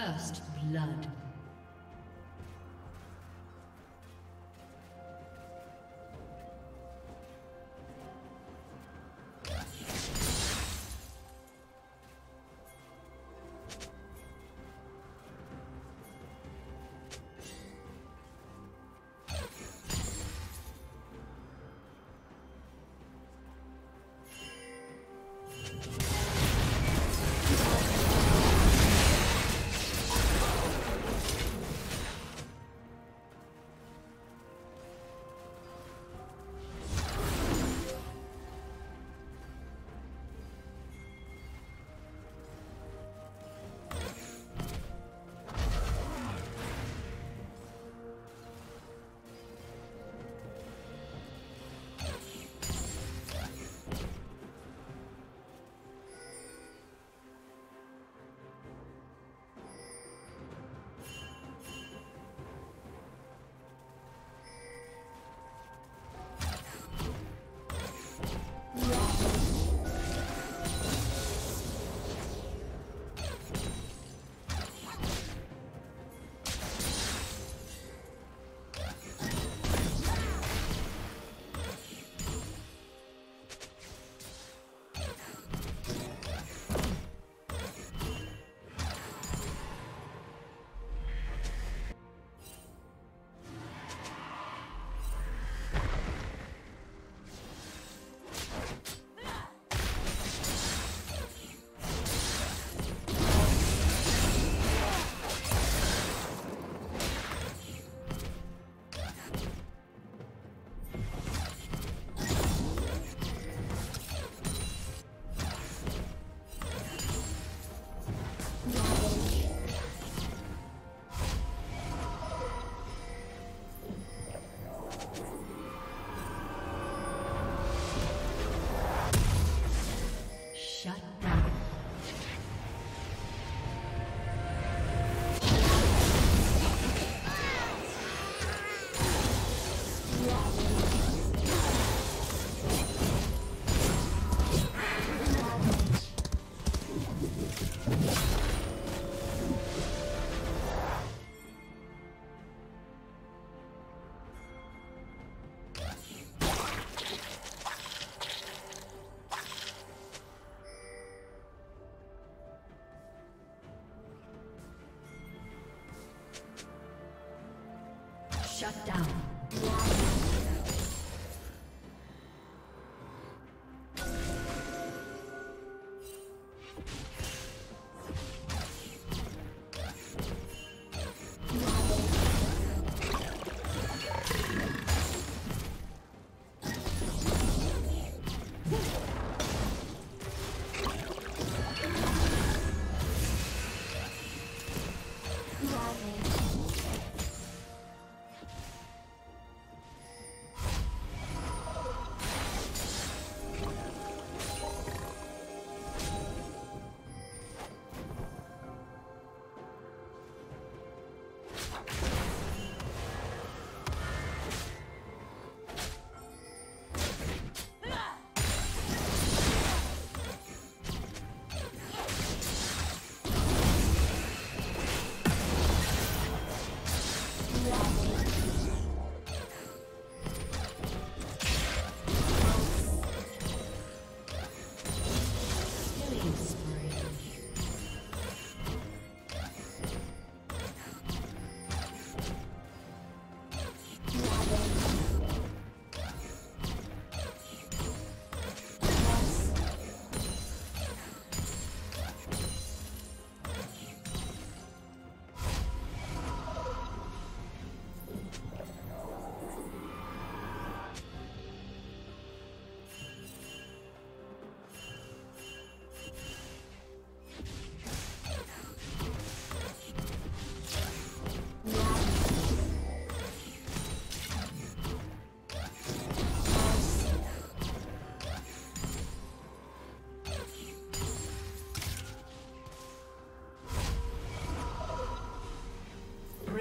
First blood.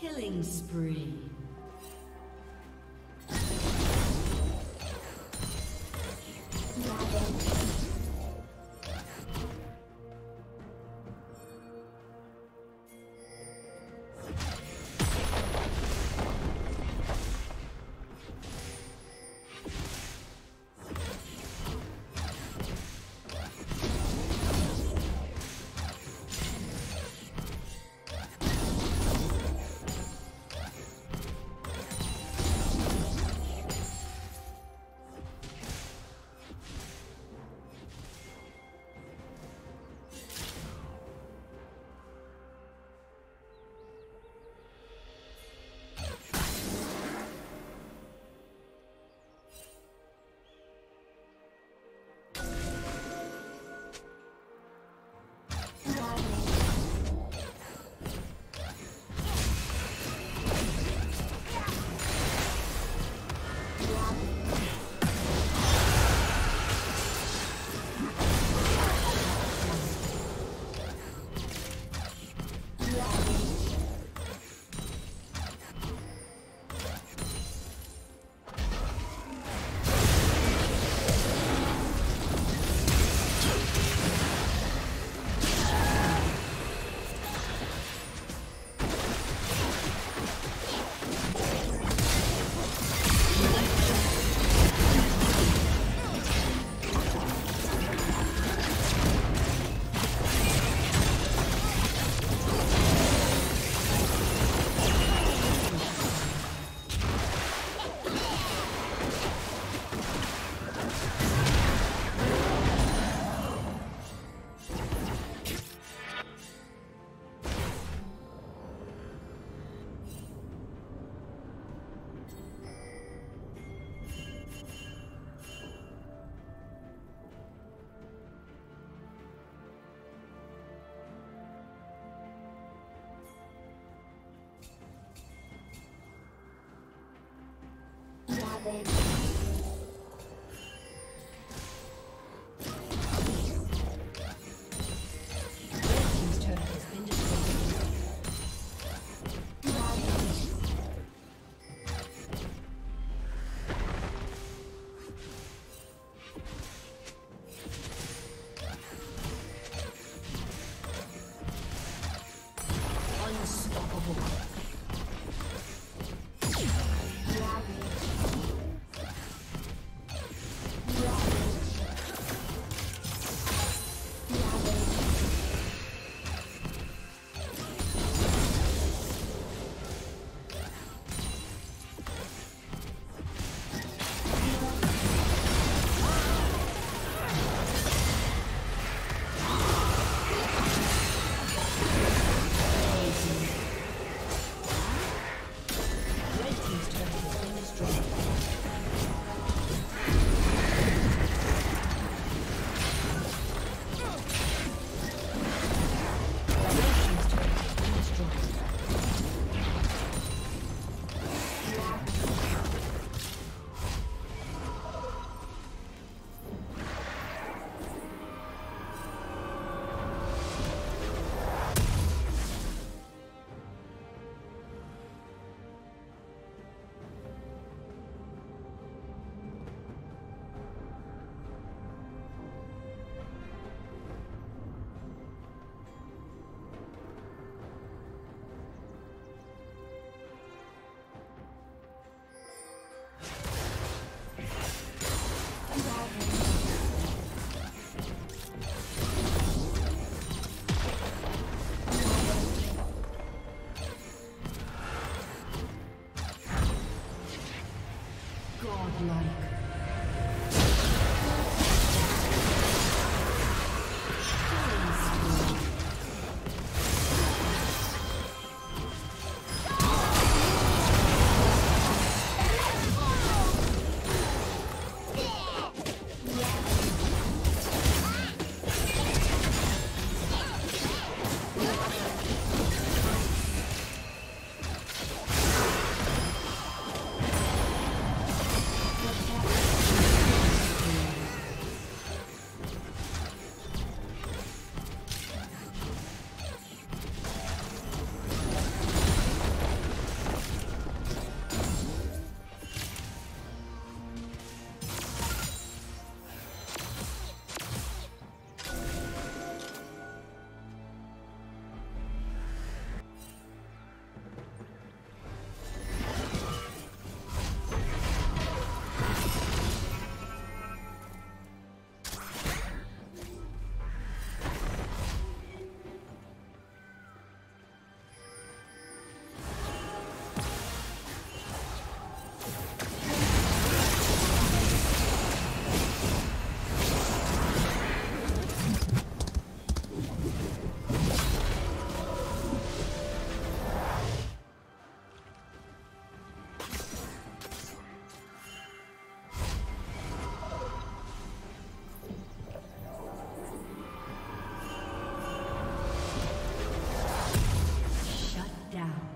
Killing spree. Godlike. Down.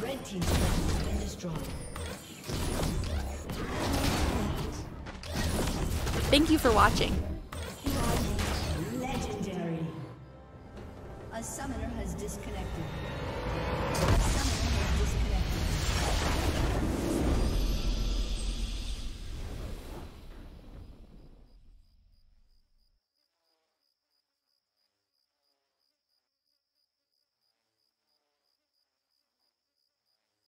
Red been destroyed. Thank you for watching.